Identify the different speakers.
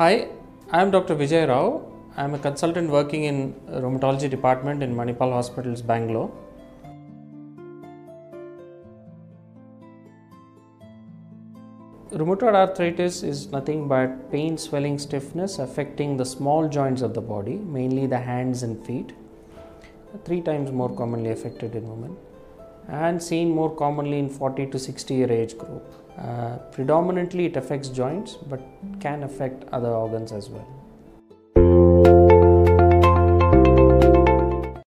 Speaker 1: Hi, I am Dr. Vijay Rao. I am a consultant working in rheumatology department in Manipal Hospitals, Bangalore. Rheumatoid arthritis is nothing but pain, swelling, stiffness affecting the small joints of the body, mainly the hands and feet, three times more commonly affected in women, and seen more commonly in 40 to 60 year age group. Uh, predominantly, it affects joints but can affect other organs as well.